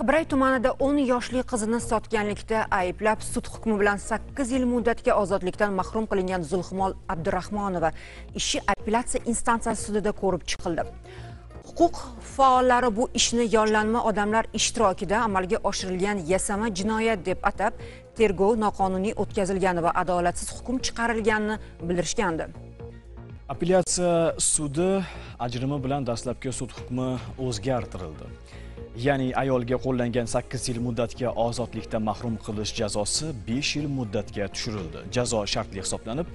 qibray tumanida 10 yoshli qizini sotganlikda ayblab sud hukmi bilan 8 yil muddatga ozodlikdan mahrum qilingan zulhimol abdurahmonova ishi apellyatsiya instansiyasi sudida ko'rib chiqildi. Huquq faollari bu ishni yollanma odamlar ishtirokida amalga oshirilgan yasama jinoyat deb atab tergov noqonuniy o'tkazilgani va adolatsiz hukm chiqarilganini bildirishgandi. Apellyatsiya sudi ajrimi bilan dastlabki sud hukmi o'zgartirildi. Ya'ni ayolga qo'llangan 8 yil muddatga ozodlikdan mahrum qilish jazosi 5 yil muddatga tushirildi. Jazo shartli hisoblanib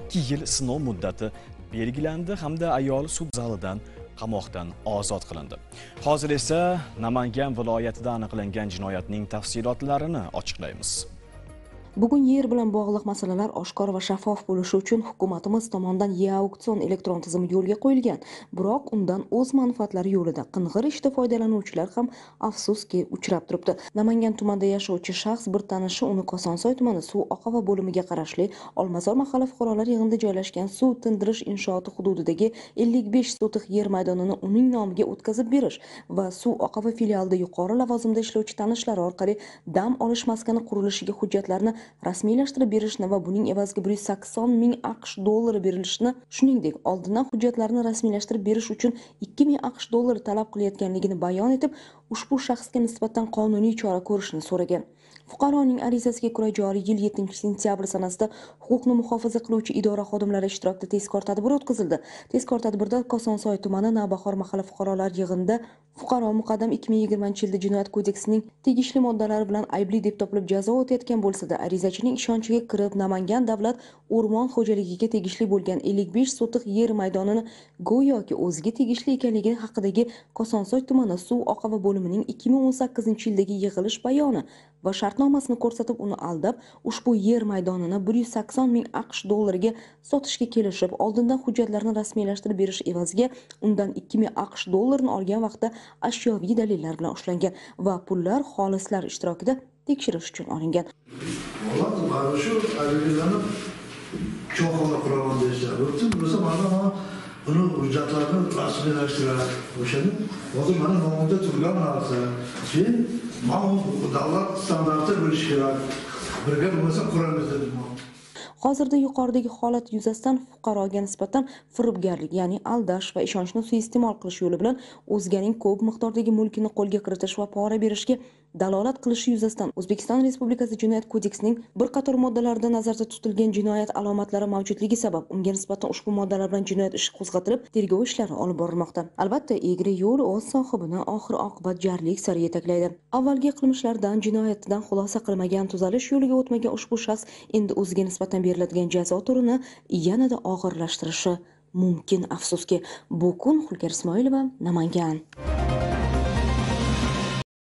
2 yil sinov muddati belgilandi hamda ayol sud zalidan qamoqdan ozod qilindi. Hozir esa namangan viloyatida aniqlangan jinoyatning tafsilotlarini ochiqlaymiz bugun yer bilan bog'liq masalalar oshkor va shaffof bo'lishi uchun hukumatimiz tomonidan e auksion elektron tizimi yo'lga qo'yilgan. Biroq undan o'z manfaatlari yo'lida qing'ir ishda foydalanuvchilar ham afsuski uchrab turibdi. Namangan tumanida yashovchi shaxs bir tanishi uni kosonsoy tumani suv oqava bo'limiga qarashli olmazor mahalla fuqarolar yig'inida joylashgan suv tindirish inshooti hududidagi ellik besh sotix yer maydonini uning nomiga o'tkazib berish va suv oqava filialida yuqori lavozimda ishlovchi tanishlari orqali dam olish maskani qurilishiga hujjatlarni rasmiylashtirib berishni va buning evaziga bir yuz sakson ming aqsh dollari berilishini shuningdek oldindan hujjatlarni rasmiylashtirib berish uchun ikki ming aqsh dollari talab qilayotganligini bayon etib ushbu shaxsga nisbatan qonuniy chora ko'rishni so'ragan fuqaroning arizasiga ko'ra joriy yil 7 sentyabr sanasida huquqni muhofaza qiluvchi idora xodimlari ishtirokida tezkor tadbir o'tkazildi. Tezkor tadbirda kosonsoy tumani navbahor mahalla fuqarolar yig'inida fuqaro muqaddam 2020 yilda jinoyat kodeksining tegishli moddalari bilan aybli deb topilib jazo o'tayotgan bo'lsa-da arizachining ishonchiga kirib namangan davlat o'rmon xo'jaligiga tegishli bo'lgan 55 sotix yer maydonini go'yoki o'ziga tegishli ekanligi haqidagi kosonsoy tumani suv oqimi bo'limining 2018 yildagi yig'ilish bayoni va shartnomasini ko'rsatib uni aldab ushbu yer maydonini 180 ming aqsh dollariga sotishga kelishib oldindan hujjatlarni rasmiylashtirib berish evaziga undan 2 ming aqsh dollarini olgan vaqtda ashyoviy dalillar bilan ushlangan va pullar xolislar ishtirokida tekshirish uchun olingan. Choyxona quraman deyishadi. O'tdi bo'lsa mana buni hujjatlarni rasmiylashtiradi. O'shani hozir mana nomimda turgan narsa. Keyin man davlat bo'lishi kerak birga bo'lmasa quramiz dedim hozirda yuqoridagi holat yuzasidan fuqaroga nisbatan firibgarlik ya'ni aldash va ishonchni suiiste'mol qilish yo'li bilan o'zganing ko'p miqdordagi mulkini qo'lga kiritish va pora berishga dalolat qilishi yuzasidan o'zbekiston respublikasi jinoyat kodeksining bir qator moddalarida nazarda tutilgan jinoyat alomatlari mavjudligi sabab unga nisbatan ushbu moddalar bilan jinoyat ishi qo'zg'atilib tergov ishlari olib borilmoqda. Albatta egri yo'l o'z sohibini oxir oqibat jarlik sari yetaklaydi. Avvalgi qilmishlardan jinoyatidan xulosa qilmagan tuzalish yo'liga o'tmagan ushbu shaxs endi o'ziga nisbatan beriladigan jazo turini yanada og'irlashtirishi mumkin afsuski. Bu kun hulkar ismoilova namangan.